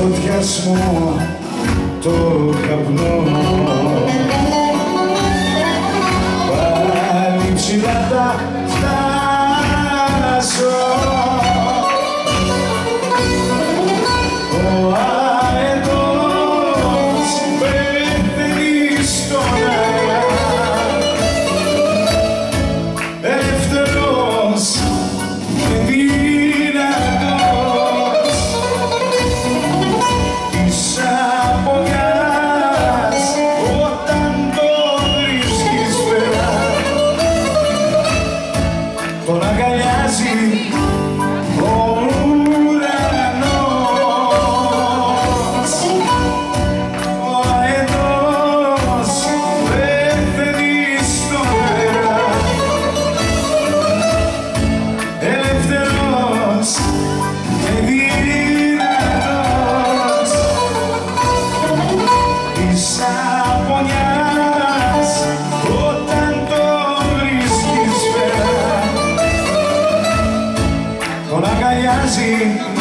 φωτιασμό το καπνό. Πάλι ψηλά τα φτάσω viagem